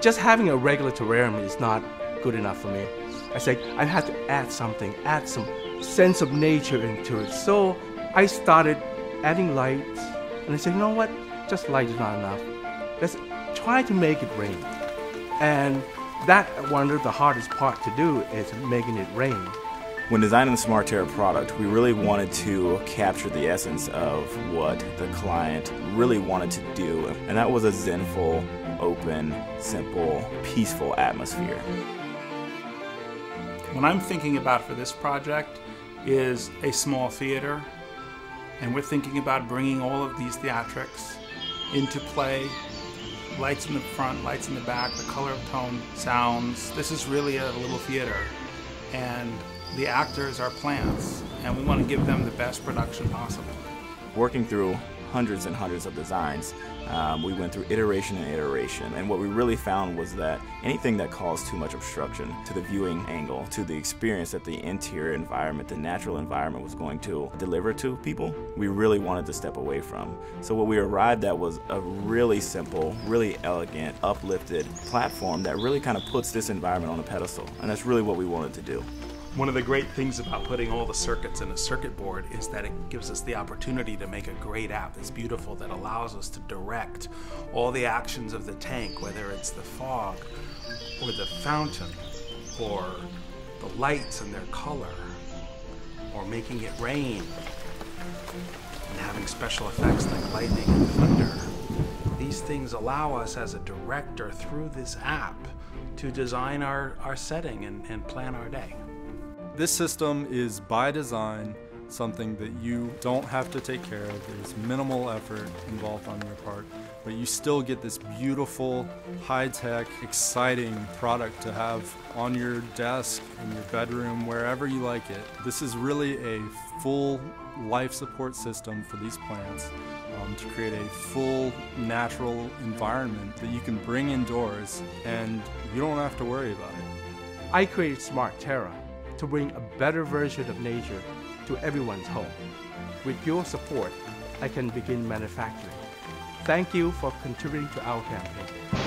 just having a regular terrarium is not good enough for me. I said, I had to add something, add some sense of nature into it. So I started adding lights, and I said, you know what? Just light is not enough. Let's try to make it rain. And that one of the hardest part to do is making it rain. When designing the SmartTerra product, we really wanted to capture the essence of what the client really wanted to do, and that was a zenful, open, simple, peaceful atmosphere. What I'm thinking about for this project is a small theater, and we're thinking about bringing all of these theatrics into play. Lights in the front, lights in the back, the color of tone, sounds. This is really a little theater, and the actors are plants, and we want to give them the best production possible. Working through hundreds and hundreds of designs, um, we went through iteration and iteration, and what we really found was that anything that caused too much obstruction to the viewing angle, to the experience that the interior environment, the natural environment was going to deliver to people, we really wanted to step away from. So what we arrived at was a really simple, really elegant, uplifted platform that really kind of puts this environment on a pedestal, and that's really what we wanted to do. One of the great things about putting all the circuits in a circuit board is that it gives us the opportunity to make a great app that's beautiful that allows us to direct all the actions of the tank, whether it's the fog or the fountain or the lights and their color or making it rain and having special effects like lightning and thunder. These things allow us as a director through this app to design our, our setting and, and plan our day. This system is by design something that you don't have to take care of. There's minimal effort involved on your part, but you still get this beautiful, high-tech, exciting product to have on your desk, in your bedroom, wherever you like it. This is really a full life support system for these plants um, to create a full natural environment that you can bring indoors and you don't have to worry about it. I created SmartTerra to bring a better version of nature to everyone's home. With your support, I can begin manufacturing. Thank you for contributing to our campaign.